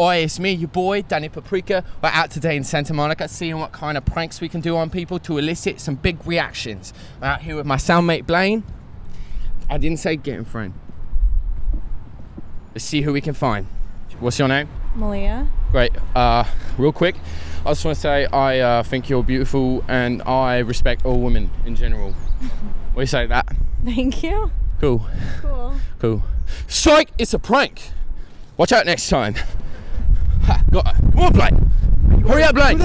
Oi, it's me, your boy, Danny Paprika. We're out today in Santa Monica seeing what kind of pranks we can do on people to elicit some big reactions. I'm out here with my soundmate Blaine. I didn't say get in frame. Let's see who we can find. What's your name? Malia. Great. Uh, real quick, I just want to say I uh, think you're beautiful and I respect all women in general. what do you say to that? Thank you. Cool. Cool. Cool. Psych, it's a prank. Watch out next time. Ha, got her. Come on, Blaine. Hurry up, Blaine.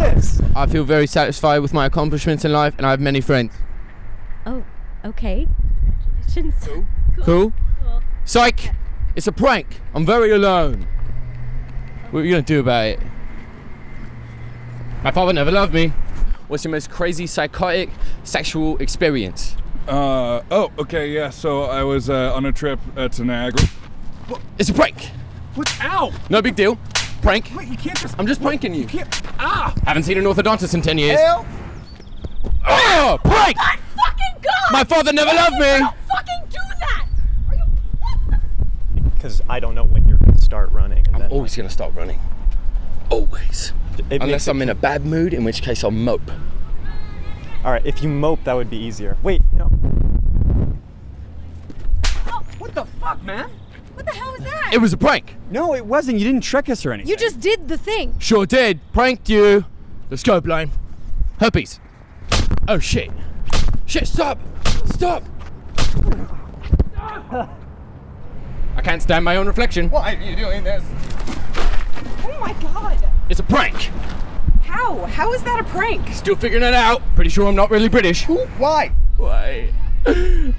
I feel very satisfied with my accomplishments in life and I have many friends. Oh, okay. Congratulations. Cool? Psych, it's a prank. I'm very alone. What are you going to do about it? My father never loved me. What's your most crazy, psychotic, sexual experience? Uh, oh, okay, yeah. So I was uh, on a trip uh, to Niagara. It's a prank. What? Ow! No big deal. Prank. Wait, you can't just. I'm just pranking you. You can't. Ah! Haven't seen an orthodontist in 10 years. Hell! Oh, prank! My fucking god! My father never loved me. Don't fucking do that! Are you because I don't know when you're going to start running. And I'm then always going to start running. Always. it Unless I'm in a bad mood, in which case I'll mope. All right, if you mope, that would be easier. Wait, no. What the fuck, man? What the hell was that? It was a prank. No, it wasn't. You didn't trick us or anything. you just did the thing. Sure did. Pranked you. Let's go, Blaine. Herpes. Oh, shit. Shit, stop. Stop. I can't stand my own reflection. Why are you doing this? Oh my god! It's a prank. How? How is that a prank? Still figuring it out. Pretty sure I'm not really British. Why? Why?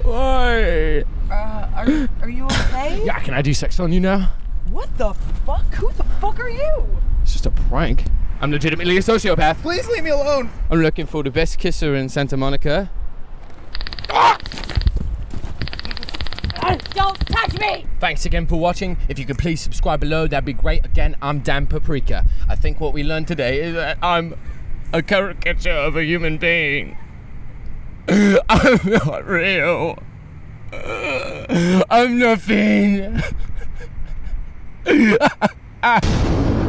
Why? Uh, are, are you okay? Yeah, can I do sex on you now? What the fuck? Who the fuck are you? It's just a prank. I'm legitimately a sociopath. Please leave me alone. I'm looking for the best kisser in Santa Monica. Don't touch me! Thanks again for watching. If you could please subscribe below, that'd be great. Again, I'm Dan Paprika. I think what we learned today is that I'm a caricature of a human being. I'm not real. I'm nothing.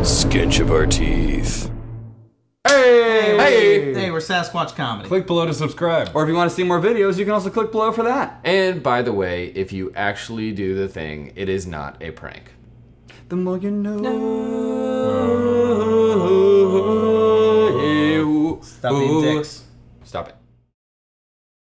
Sketch of our teeth. Hey, hey, Hey, we're Sasquatch Comedy. Click below to subscribe. Or if you want to see more videos, you can also click below for that. And by the way, if you actually do the thing, it is not a prank. The more you know. Stop being dicks. Stop it.